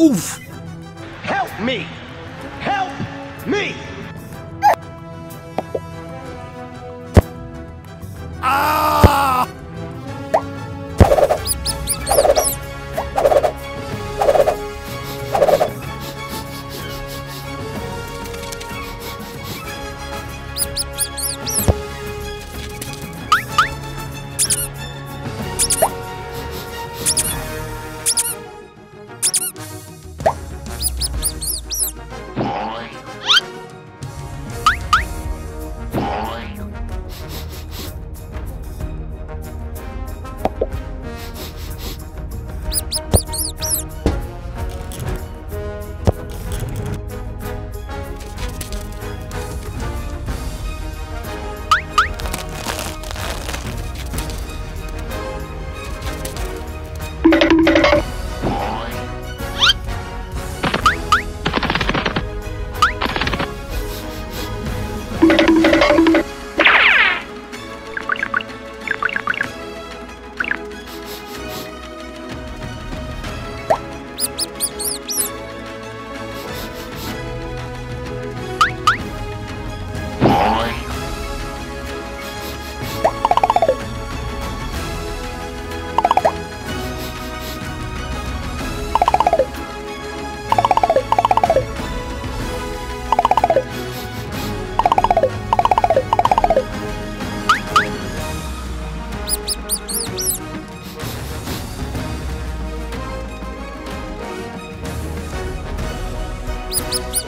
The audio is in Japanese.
Oof! Help me! you